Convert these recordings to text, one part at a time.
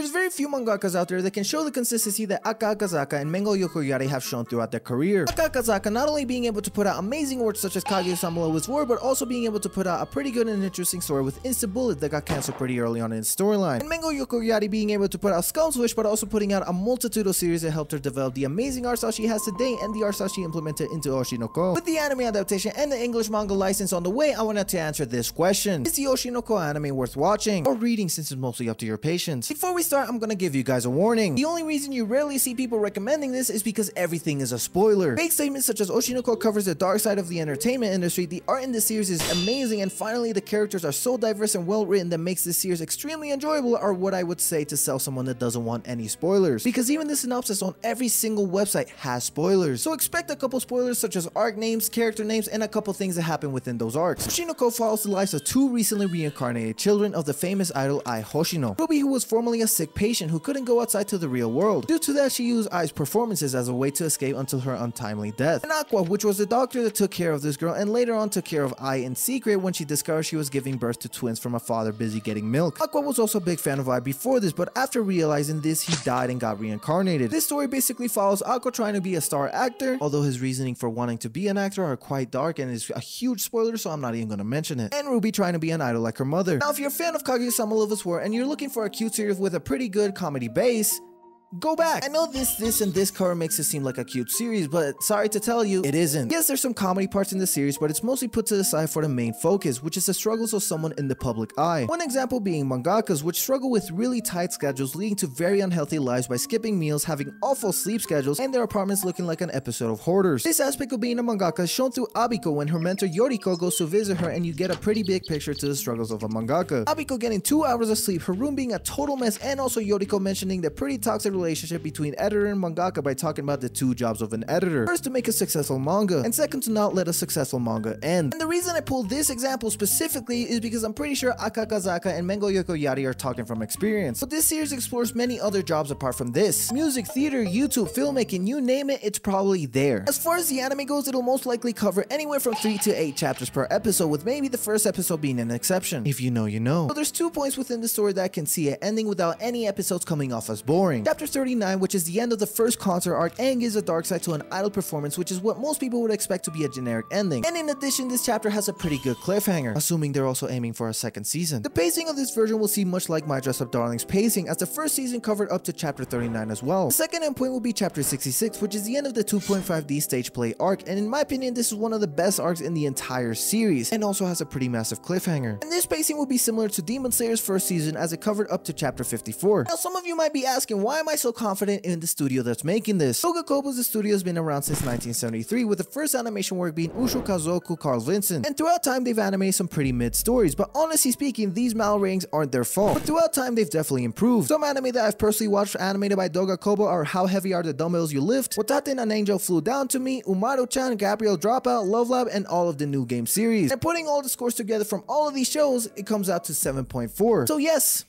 There's very few mangakas out there that can show the consistency that Aka Akasaka and Mengo Yokoyari have shown throughout their career. Aka Akasaka not only being able to put out amazing works such as Kaguya-sama Love is War, but also being able to put out a pretty good and interesting story with Instant Bullet that got cancelled pretty early on in its storyline. And Mengo Yokoyari being able to put out Scum's Wish, but also putting out a multitude of series that helped her develop the amazing art style she has today and the art style she implemented into Oshi no Ko. With the anime adaptation and the English manga license on the way, I wanted to answer this question. Is the Oshi no Ko anime worth watching or reading since it's mostly up to your patience? Before we start, I'm gonna give you guys a warning. The only reason you rarely see people recommending this is because everything is a spoiler. Fake statements such as Oshi no Ko covers the dark side of the entertainment industry, the art in this series is amazing, and finally the characters are so diverse and well written that makes this series extremely enjoyable are what I would say to sell someone that doesn't want any spoilers. Because even the synopsis on every single website has spoilers. So expect a couple spoilers such as arc names, character names, and a couple things that happen within those arcs. Oshi no Ko follows the lives of two recently reincarnated children of the famous idol Ai Hoshino. Ruby who was formerly a sick patient who couldn't go outside to the real world. Due to that she used Ai's performances as a way to escape until her untimely death. And Aqua which was the doctor that took care of this girl and later on took care of Ai in secret when she discovered she was giving birth to twins from a father busy getting milk. Aqua was also a big fan of Ai before this but after realizing this he died and got reincarnated. This story basically follows Aqua trying to be a star actor although his reasoning for wanting to be an actor are quite dark and is a huge spoiler so I'm not even gonna mention it. And Ruby trying to be an idol like her mother. Now if you're a fan of Kaguya-sama Love War and you're looking for a cute series with a pretty good comedy base, Go back. I know this, this, and this cover makes it seem like a cute series, but sorry to tell you, it isn't. Yes, there's some comedy parts in the series, but it's mostly put to the side for the main focus, which is the struggles of someone in the public eye. One example being mangakas, which struggle with really tight schedules, leading to very unhealthy lives by skipping meals, having awful sleep schedules, and their apartments looking like an episode of Hoarders. This aspect of being a mangaka is shown through Abiko when her mentor Yoriko goes to visit her, and you get a pretty big picture to the struggles of a mangaka. Abiko getting two hours of sleep, her room being a total mess, and also Yoriko mentioning the pretty toxic relationship between editor and mangaka by talking about the two jobs of an editor. First to make a successful manga, and second to not let a successful manga end. And the reason I pulled this example specifically is because I'm pretty sure Aka Akasaka and Mengo Yokoyari are talking from experience. But this series explores many other jobs apart from this. Music, theater, YouTube, filmmaking, you name it, it's probably there. As far as the anime goes, it'll most likely cover anywhere from 3 to 8 chapters per episode, with maybe the first episode being an exception. If you know, you know. So there's two points within the story that I can see it ending without any episodes coming off as boring. Chapter 39, which is the end of the first concert arc and gives a dark side to an idol performance, which is what most people would expect to be a generic ending. And in addition, this chapter has a pretty good cliffhanger, assuming they're also aiming for a second season. The pacing of this version will see much like My Dress Up Darling's pacing, as the first season covered up to chapter 39 as well. The second endpoint will be chapter 66, which is the end of the 2.5D stage play arc, and in my opinion, this is one of the best arcs in the entire series, and also has a pretty massive cliffhanger. And this pacing will be similar to Demon Slayer's first season as it covered up to chapter 54. Now, some of you might be asking, why am I so confident in the studio that's making this? Doga Kobo's studio has been around since 1973, with the first animation work being Usho Kazoku Carl Vincent, and throughout time they've animated some pretty mid stories, but honestly speaking, these MAL ratings aren't their fault. But throughout time, they've definitely improved. Some anime that I've personally watched animated by Doga Kobo are How Heavy Are the Dumbbells You Lift, Wataten an Angel Flew Down to Me, Umaru-chan, Gabriel Dropout, Love Lab, and all of the new game series. And putting all the scores together from all of these shows, it comes out to 7.4. So yes,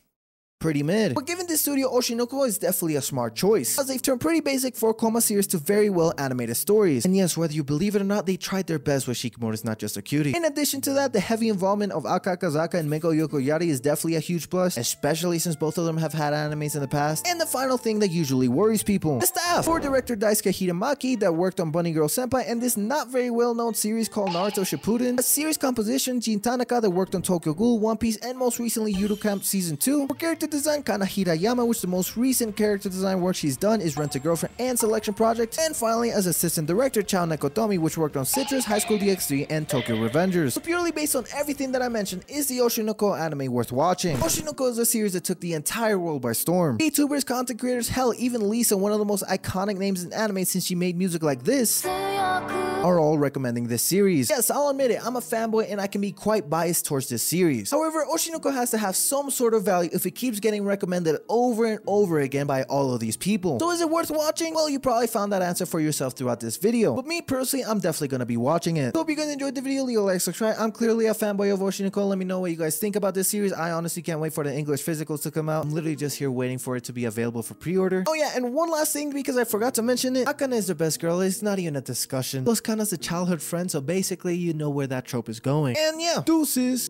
pretty mid. But given this studio, Oshi no Ko is definitely a smart choice, as they've turned pretty basic 4 Koma series to very well animated stories. And yes, whether you believe it or not, they tried their best with Shikimori's not just a cutie. In addition to that, the heavy involvement of Aka Akasaka and Mengo Yokoyari is definitely a huge plus, especially since both of them have had animes in the past. And the final thing that usually worries people, the staff. For director Daisuke Hiramaki that worked on Bunny Girl Senpai and this not very well known series called Naruto Shippuden, a series composition Jin Tanaka that worked on Tokyo Ghoul, One Piece, and most recently Yuru Camp Season 2, for character design Kana Hirayama, which the most recent character design work she's done is Rent a Girlfriend and Selection Project, and finally as assistant director Chao Nekotomi, which worked on Citrus, High School DxD, and Tokyo Revengers. So purely based on everything that I mentioned, is the Oshi no Ko anime worth watching? Oshi no Ko is a series that took the entire world by storm. YouTubers, content creators, hell, even Lisa, one of the most iconic names in anime since she made music like this, are all recommending this series. Yes, I'll admit it, I'm a fanboy and I can be quite biased towards this series. However, Oshi no Ko has to have some sort of value if it keeps getting recommended over and over again by all of these people. So is it worth watching? Well, you probably found that answer for yourself throughout this video. But me personally, I'm definitely gonna be watching it. So hope you guys enjoyed the video, leave a like, subscribe. I'm clearly a fanboy of Oshi no Ko. Let me know what you guys think about this series. I honestly can't wait for the English physicals to come out. I'm literally just here waiting for it to be available for pre-order. Oh yeah, and one last thing because I forgot to mention it. Akane is the best girl. It's not even a discussion. Those of a childhood friend, so basically you know where that trope is going. And yeah, deuces.